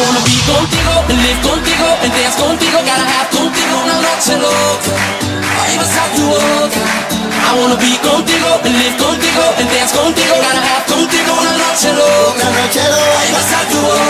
wanna be contigo, and live contigo, and dance contigo. Gotta have contigo una noche loca. Ay, vas a tu boca. I wanna be contigo, and live contigo, and dance contigo. Gotta have contigo una noche loca. Una noche loca. Ay, vas a tu boca.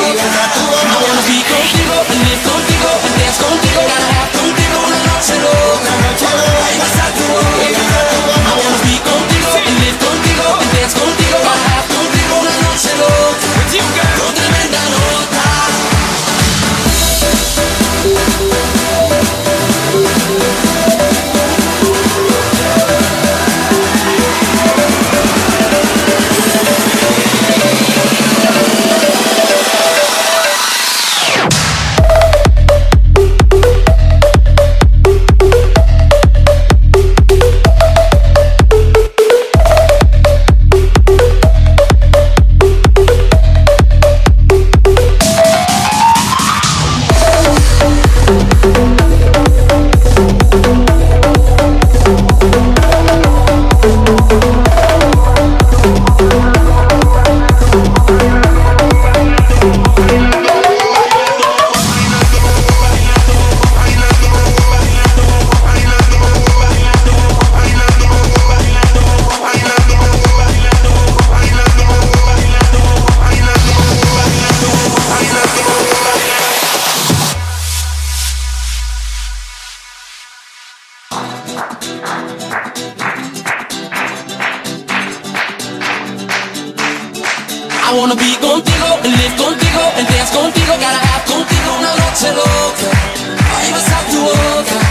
I wanna be contigo, live contigo, el días contigo, cara contigo una noche loca. Ahí vas a tu boca.